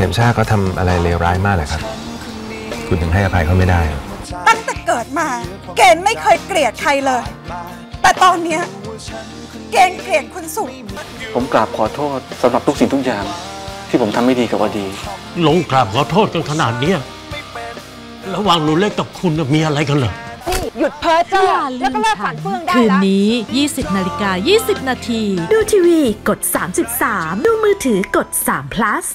ข็มชาเขาทำอะไรเลวร้ายมากเลยครับ คุณถึงให้อภัยเขาไม่ได้ ตั้งแต่เกิดมา เกณฑ์ไม่เคยเกลียดใครเลย แต่ตอนเนี้ยเกณฑ์เกลียดคุณสุผมกราบขอโทษสำหรับทุกสิ่งทุกอย่าง ที่ผมทำไม่ดีกับวดี ลงกราบขอโทษกันขนาดเนี้ยระหว่างหนูเล็กกับคุณน่ะมีอะไรกันเหรอ หยุดเพ้อเจ้อแล้วก็เลิกฝันเฟื่องได้คืนล้นี้ 20 นาฬิกา 20 นาที ดูทีวีกด 33 ดูมือถือกด3 plus